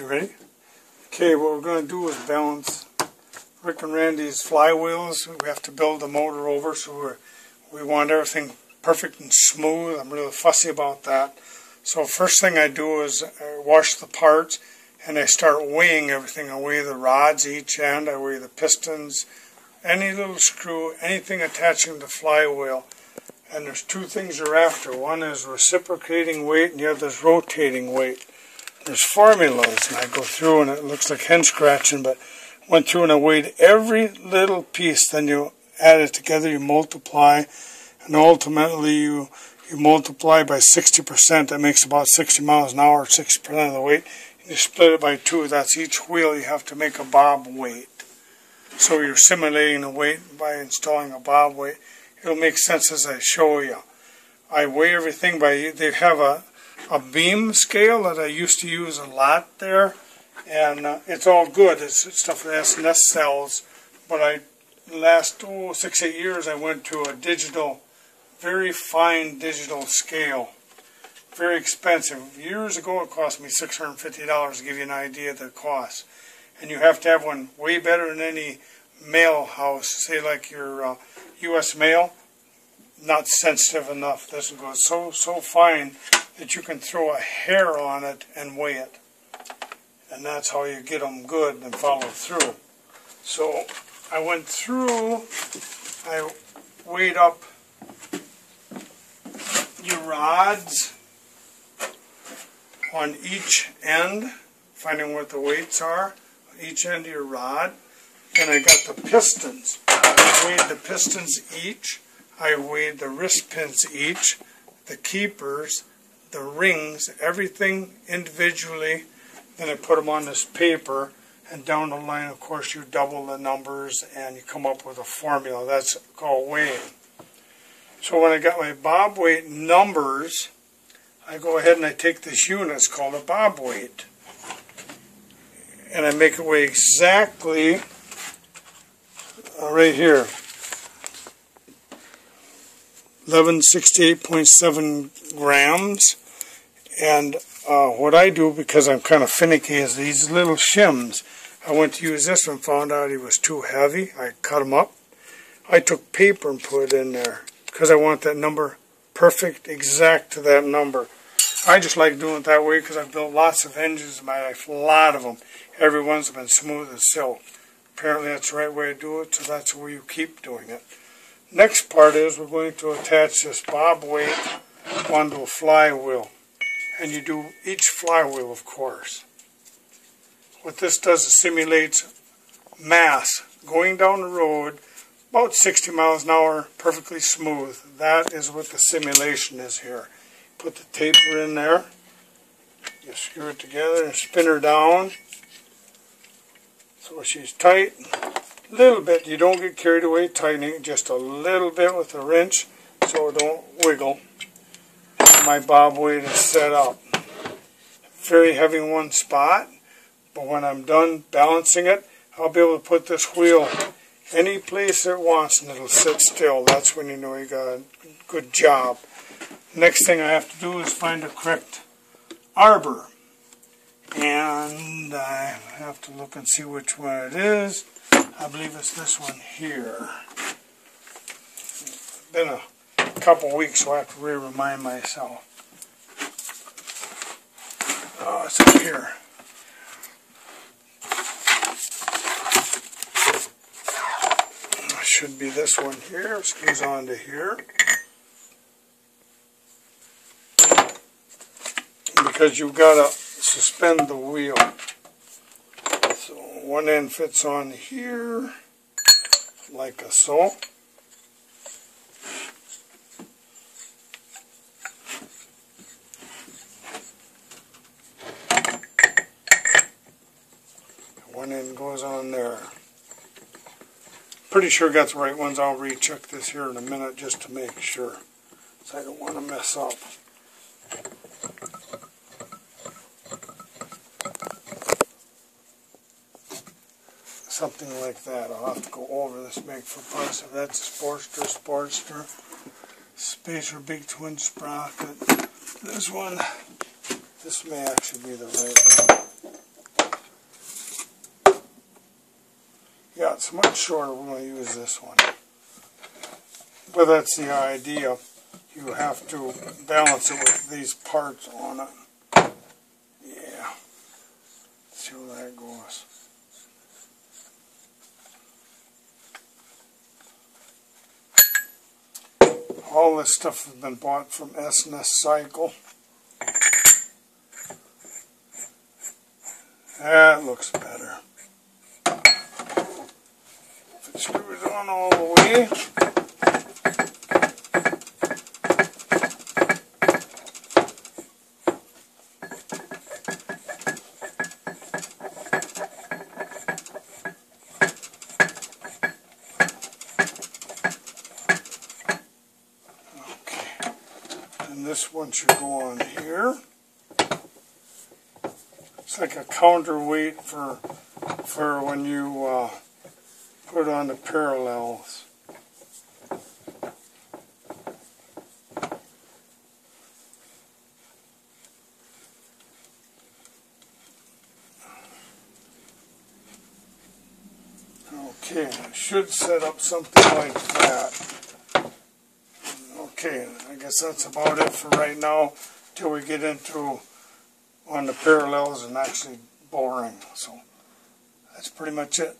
You ready? Okay, what we're going to do is balance Rick and Randy's flywheels. We have to build the motor over, so we're, we want everything perfect and smooth. I'm really fussy about that. So first thing I do is I wash the parts and I start weighing everything. I weigh the rods each end, I weigh the pistons, any little screw, anything attaching the flywheel. And there's two things you're after. One is reciprocating weight and the other is rotating weight. There's formulas and I go through and it looks like hen scratching, but went through and I weighed every little piece. Then you add it together, you multiply, and ultimately you you multiply by 60%, that makes about 60 miles an hour, 60% of the weight. You split it by two, that's each wheel you have to make a bob weight. So you're simulating the weight by installing a bob weight. It'll make sense as I show you. I weigh everything by, they have a, a beam scale that I used to use a lot there, and uh, it's all good. It's stuff that has nest cells, but I, last oh, six, eight years, I went to a digital very fine digital scale. Very expensive. Years ago it cost me $650 to give you an idea of the cost. And you have to have one way better than any mail house, say like your uh, U.S. mail, not sensitive enough. This goes so, so fine that you can throw a hair on it and weigh it. And that's how you get them good and follow through. So I went through, I weighed up your rods on each end, finding what the weights are, each end of your rod. And I got the pistons. I weighed the pistons each. I weighed the wrist pins each, the keepers, the rings, everything individually. Then I put them on this paper, and down the line, of course, you double the numbers and you come up with a formula. That's called weighing. So when I got my bob weight numbers, I go ahead and I take this unit, it's called a bob weight. And I make it weigh exactly uh, right here. 1168.7 grams. And uh, what I do, because I'm kind of finicky, is these little shims. I went to use this one, found out he was too heavy. I cut him up. I took paper and put it in there because I want that number perfect, exact to that number. I just like doing it that way because I've built lots of engines in my life, a lot of them. Every one's been smooth as silk. Apparently that's the right way to do it, so that's where you keep doing it. Next part is we're going to attach this bob weight onto a flywheel. And you do each flywheel, of course. What this does is simulates mass going down the road about 60 miles an hour, perfectly smooth. That is what the simulation is here. Put the taper in there, you screw it together and spin her down so she's tight. Little bit, you don't get carried away tightening, just a little bit with a wrench so it don't wiggle. My bob weight is set up. Very heavy in one spot, but when I'm done balancing it, I'll be able to put this wheel any place it wants and it'll sit still. That's when you know you got a good job. Next thing I have to do is find a correct arbor. And I have to look and see which one it is. I believe it's this one here. It's been a couple weeks, so I have to re-remind myself. Oh, it's up here. should be this one here. Screws onto here. Because you've got to suspend the wheel. One end fits on here, like a so. One end goes on there. Pretty sure got the right ones. I'll recheck this here in a minute just to make sure. So I don't want to mess up. something like that. I'll have to go over this make for positive. That's a Sportster, Sportster, Spacer, Big Twin Sprocket. This one, this may actually be the right one. Yeah, it's much shorter. We're going to use this one. But that's the idea. You have to balance it with these parts on it. Yeah. Let's see how that goes. All this stuff has been bought from S&S Cycle. That looks better. It screws on all the way, this one should go on here. It's like a counterweight for for when you uh, put on the parallels. Okay, I should set up something like that. Guess that's about it for right now, till we get into on the parallels and actually boring. So that's pretty much it.